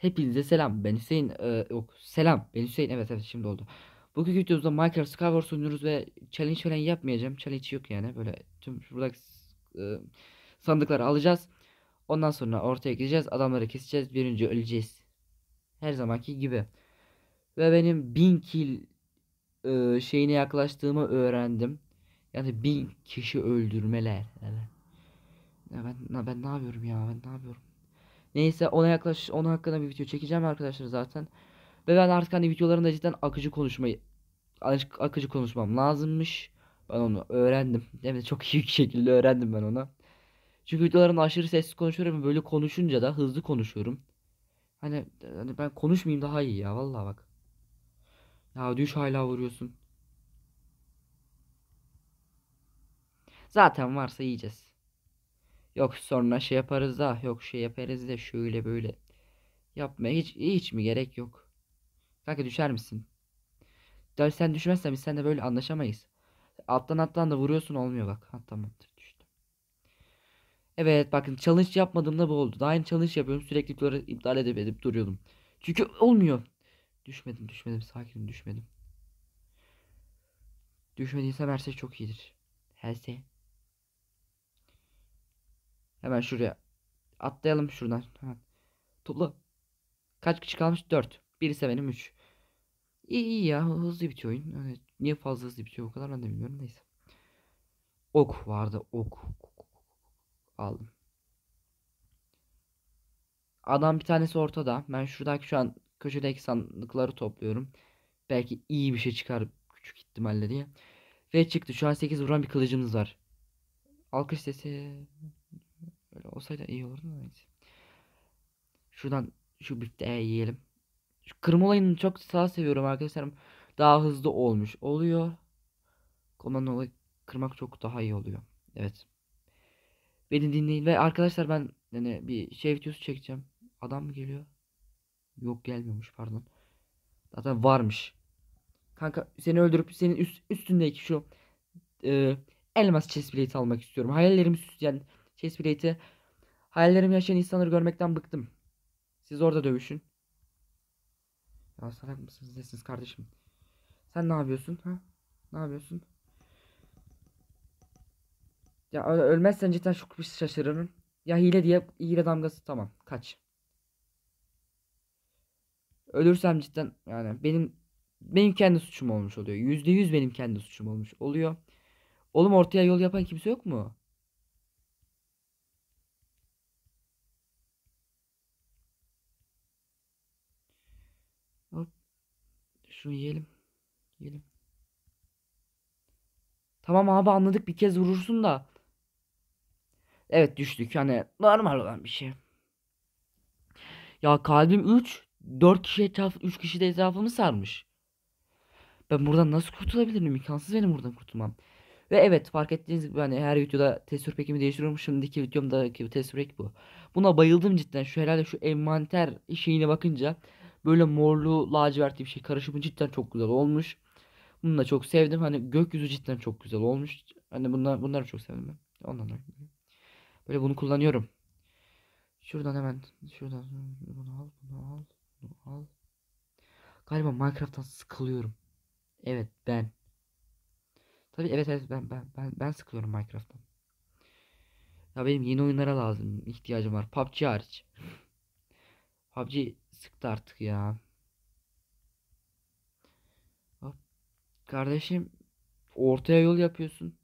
Hepinize selam. Ben Hüseyin. Ee, yok selam. Ben Hüseyin. Evet evet şimdi oldu. Bugünkü videomuzda Minecraft Skywars oynuyoruz ve challenge falan yapmayacağım. Challenge yok yani. Böyle tüm buradaki e, sandıkları alacağız. Ondan sonra ortaya gideceğiz. Adamları keseceğiz. Birinci öleceğiz. Her zamanki gibi. Ve benim 1000 kill e, şeyine yaklaştığımı öğrendim. Yani 1000 kişi öldürmeler. Evet. Ya ben, ben ne yapıyorum ya? Ben ne yapıyorum? Neyse ona yaklaş ona hakkında bir video çekeceğim arkadaşlar zaten. Ve ben artık hani videolarımda cidden akıcı konuşmayı akıcı konuşmam lazımmış. Ben onu öğrendim. Evet çok iyi bir şekilde öğrendim ben onu. Çünkü videolarımda aşırı sessiz konuşuyorum böyle konuşunca da hızlı konuşuyorum. Hani, hani ben konuşmayayım daha iyi ya vallahi bak. Ya düş hala vuruyorsun. Zaten varsa yiyeceğiz. Yok sonra şey yaparız da yok şey yaparız da şöyle böyle. Yapmaya hiç hiç mi gerek yok. Kanka düşer misin? Dön sen düşmezsen biz seninle böyle anlaşamayız. Alttan alttan da vuruyorsun olmuyor bak. Ha tamamdır düştü. Evet bakın challenge yapmadığımda bu oldu. Daha yeni challenge yapıyorum sürekli iptal edip edip duruyordum. Çünkü olmuyor. Düşmedim düşmedim sakinim düşmedim. Düşmediysem her şey çok iyidir. Her şey. Hemen şuraya. Atlayalım şuradan. Hemen. Topla. Kaç kişi kalmış? 4. Birisi benim 3. İyi iyi ya hızlı bitiyor oyun. Evet. Niye fazla hızlı bitiyor o kadar ben de bilmiyorum neyse. Ok vardı ok. Aldım. Adam bir tanesi ortada. Ben şuradaki şu an köşedeki sandıkları topluyorum. Belki iyi bir şey çıkar küçük ihtimalle diye. Ve çıktı. Şu an 8 vuran bir kılıcımız var. Alkış sesi. Böyle olsaydı iyi olurdu neyse. Şuradan şu de yiyelim. Şu kırma olayını çok sağ seviyorum arkadaşlarım. Daha hızlı olmuş oluyor. Ondan dolayı kırmak çok daha iyi oluyor. Evet. Beni dinleyin ve arkadaşlar ben yani bir şey videosu çekeceğim. Adam mı geliyor? Yok gelmiyormuş pardon. Zaten varmış. Kanka seni öldürüp senin üst, üstündeki şu e, elmas chest plate almak istiyorum. Hayallerimi süsleyen chest plate'i hayallerimi yaşayan insanları görmekten bıktım. Siz orada dövüşün. Ya salak mısınız nesiniz kardeşim? Sen ne yapıyorsun ha? Ne yapıyorsun? Ya ölmezsen cidden çok bir şaşırırım. Ya hile diye hile damgası tamam kaç. Ölürsem cidden yani benim benim kendi suçum olmuş oluyor. Yüzde yüz benim kendi suçum olmuş oluyor. Oğlum ortaya yol yapan kimse yok mu? Hop. Şunu yiyelim. Yiyelim. Tamam abi anladık bir kez vurursun da. Evet düştük hani normal olan bir şey. Ya kalbim 3 4 kişi etraf 3 kişi de etrafımı sarmış. Ben buradan nasıl kurtulabilirim? İmkansız benim buradan kurtulmam. Ve evet fark ettiğiniz gibi hani her videoda testür pekimi değiştiriyorum. Şimdiki videomdaki testür pek bu. Buna bayıldım cidden. Şu herhalde şu envanter şeyine bakınca böyle morlu lacivertli bir şey karışımı cidden çok güzel olmuş. Bunu da çok sevdim. Hani gökyüzü cidden çok güzel olmuş. Hani bunlar bunları çok sevdim ben. Ondan dolayı. Böyle bunu kullanıyorum. Şuradan hemen şuradan bunu al, bunu al, bunu al. Galiba Minecraft'tan sıkılıyorum. Evet ben. Tabii evet evet ben ben ben, ben sıkılıyorum Minecraft'tan. Ya benim yeni oyunlara lazım ihtiyacım var. PUBG hariç. PUBG sıktı artık ya. Hop. Kardeşim ortaya yol yapıyorsun.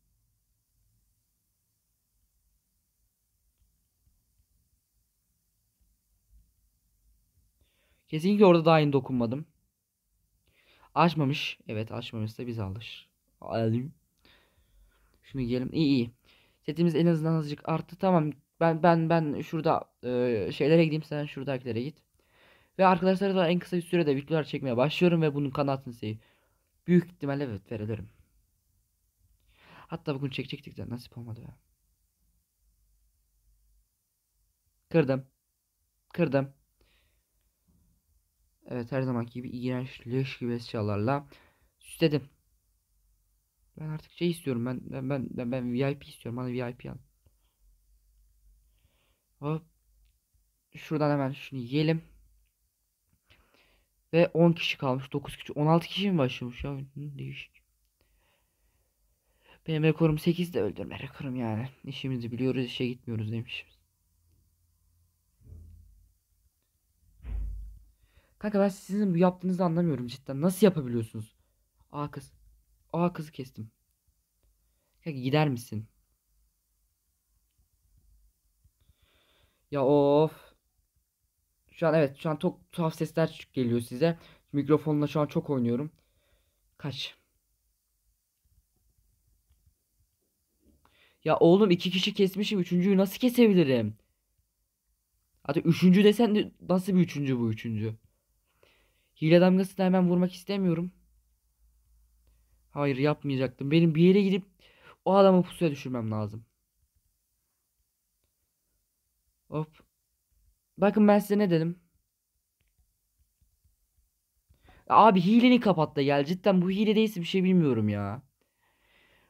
Kesinlikle orada daha yeni dokunmadım. Açmamış. Evet açmamışsa biz alır. Alayım. Şunu yiyelim. İyi iyi. Setimiz en azından azıcık arttı. Tamam. Ben ben ben şurada e, şeylere gideyim sen şuradakilere git. Ve arkadaşlar da en kısa bir sürede videolar çekmeye başlıyorum ve bunun kanatını seviyorum. Büyük ihtimalle evet verebilirim. Hatta bugün çekecektik de nasip olmadı ya. Kırdım. Kırdım. Evet her zamanki gibi iğrenç leş gibi eşyalarla süsledim. Ben artık şey istiyorum. Ben ben ben ben, ben VIP istiyorum. Bana VIP al. Hop. Şuradan hemen şunu yiyelim. Ve 10 kişi kalmış. 9 kişi. 16 kişi mi başlamış ya? Değişik. Benim rekorum 8 de öldürme rekorum yani. İşimizi biliyoruz işe gitmiyoruz demişim. Kanka ben sizin bu yaptığınızı anlamıyorum cidden. Nasıl yapabiliyorsunuz? Aa kız. Aa kızı kestim. Kanka gider misin? Ya of. Şu an evet şu an çok tuhaf sesler geliyor size. Mikrofonla şu an çok oynuyorum. Kaç. Ya oğlum iki kişi kesmişim. Üçüncüyü nasıl kesebilirim? Hatta üçüncü desen de nasıl bir üçüncü bu üçüncü? Hile damgasını hemen vurmak istemiyorum. Hayır yapmayacaktım. Benim bir yere gidip o adamı pusuya düşürmem lazım. Hop. Bakın ben size ne dedim. Abi hileni kapat da gel. Cidden bu hile değilse bir şey bilmiyorum ya.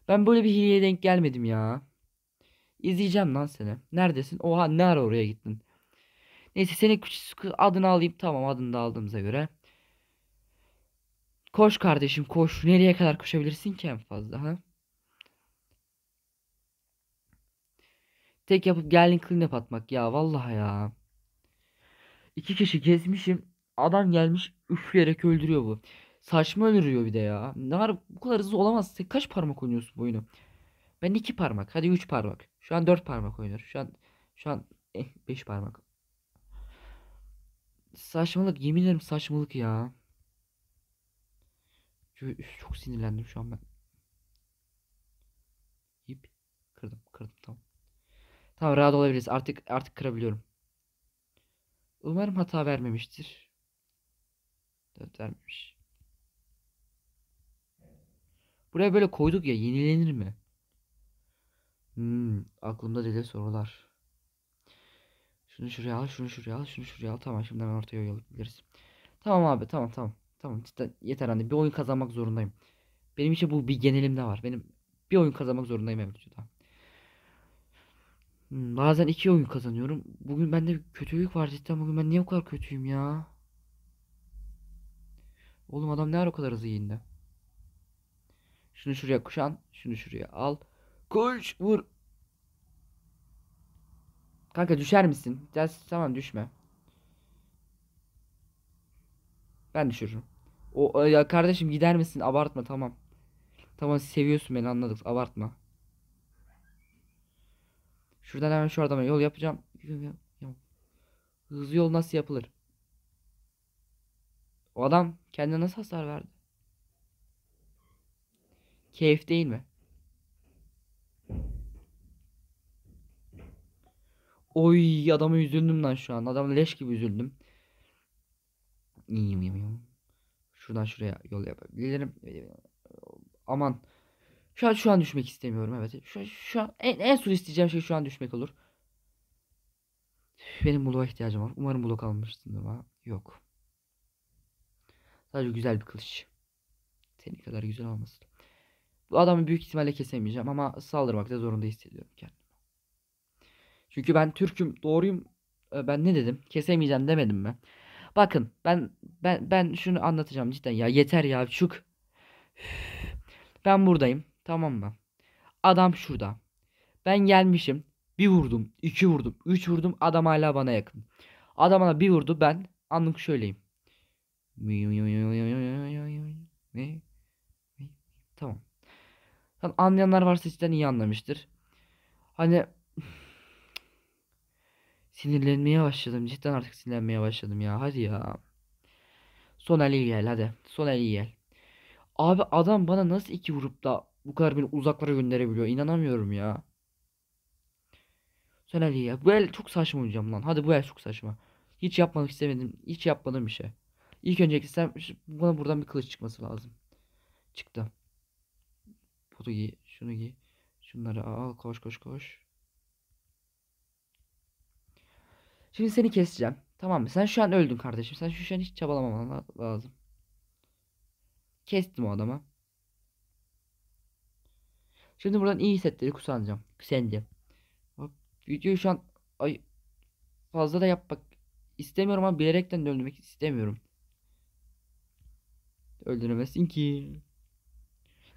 Ben böyle bir hileye denk gelmedim ya. İzleyeceğim lan seni. Neredesin? Oha ne ara oraya gittin? Neyse küçük adını alayım. Tamam adını da aldığımıza göre. Koş kardeşim koş. Nereye kadar koşabilirsin ki en fazla ha? Tek yapıp geldin clean up atmak ya vallahi ya. İki kişi kesmişim. Adam gelmiş üfleyerek öldürüyor bu. Saçma öldürüyor bir de ya. Ne var bu kadar hızlı olamaz. Sen kaç parmak oynuyorsun bu oyunu? Ben iki parmak. Hadi üç parmak. Şu an dört parmak oynuyorum. Şu an şu an eh, beş parmak. Saçmalık yemin ederim saçmalık ya. Çok sinirlendim şu an ben. İp kırdım kırdım tamam. Tamam rahat olabiliriz. Artık artık kırabiliyorum. Umarım hata vermemiştir. Evet vermemiş. Buraya böyle koyduk ya yenilenir mi? Hmm, aklımda deli sorular. Şunu şuraya al, şunu şuraya al, şunu şuraya al. Tamam şimdi hemen ortaya yollayabiliriz. Tamam abi tamam tamam. Tamam cidden yeter hani bir oyun kazanmak zorundayım. Benim için bu bir genelimde var. Benim bir oyun kazanmak zorundayım videoda. Hmm, bazen iki oyun kazanıyorum. Bugün bende kötülük var cidden. Bugün ben niye bu kadar kötüyüm ya? Oğlum adam ne ara o kadar hızlı giyindi? Şunu şuraya kuşan. Şunu şuraya al. Koş vur. Kanka düşer misin? Ya, tamam düşme. Ben düşürürüm. O ya kardeşim gider misin? Abartma tamam. Tamam seviyorsun beni anladık. Abartma. Şuradan hemen şu adama yol yapacağım. Hızlı yol nasıl yapılır? O adam kendine nasıl hasar verdi? Keyif değil mi? Oy adama üzüldüm lan şu an. Adam leş gibi üzüldüm. Şuradan şuraya yol yapabilirim. Aman. Şu an şu an düşmek istemiyorum evet. Şu, şu an en, en son isteyeceğim şey şu an düşmek olur. Benim bloğa ihtiyacım var. Umarım blok almışsındır ama yok. Sadece güzel bir kılıç. Senin kadar güzel olmasın. Bu adamı büyük ihtimalle kesemeyeceğim ama saldırmakta zorunda hissediyorum kendimi. Çünkü ben Türk'üm, doğruyum. Ee, Ben ne dedim? Kesemeyeceğim demedim mi? Bakın ben ben ben şunu anlatacağım cidden ya yeter ya çık. Ben buradayım tamam mı? Adam şurada. Ben gelmişim. Bir vurdum, iki vurdum, üç vurdum. Adam hala bana yakın. Adam bana bir vurdu ben anlık şöyleyim. Ne? Tamam. Anlayanlar varsa cidden iyi anlamıştır. Hani sinirlenmeye başladım. Cidden artık sinirlenmeye başladım ya. Hadi ya. Son el iyi gel hadi. Son el iyi gel. Abi adam bana nasıl iki vurup da bu kadar beni uzaklara gönderebiliyor. İnanamıyorum ya. El iyi gel. Bu el çok saçma oynayacağım lan. Hadi bu el çok saçma. Hiç yapmak istemedim. Hiç yapmadığım bir şey. İlk öncelikle sen bana buradan bir kılıç çıkması lazım. Çıktı. Bunu giy. Şunu giy. Şunları al. Koş koş koş. Şimdi seni keseceğim. Tamam mı? Sen şu an öldün kardeşim. Sen şu an hiç çabalamaman la- lazım. Kestim o adamı. Şimdi buradan iyi setleri kullanacağım. Sence. Videoyu şu an ay fazla da yapmak istemiyorum ama bilerekten de öldürmek istemiyorum. Öldüremezsin ki.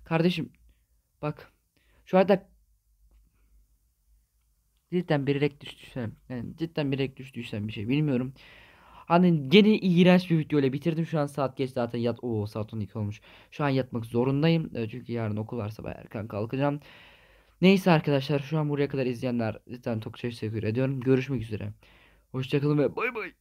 Kardeşim bak şu anda cidden bir renk düştüysem yani cidden bir renk düştüysem bir şey bilmiyorum. Hani gene iğrenç bir video ile bitirdim şu an saat geç zaten yat o saat 12 olmuş. Şu an yatmak zorundayım E, çünkü yarın okul varsa ben erken kalkacağım. Neyse arkadaşlar şu an buraya kadar izleyenler cidden çok teşekkür ediyorum. Görüşmek üzere. Hoşçakalın ve bay bay.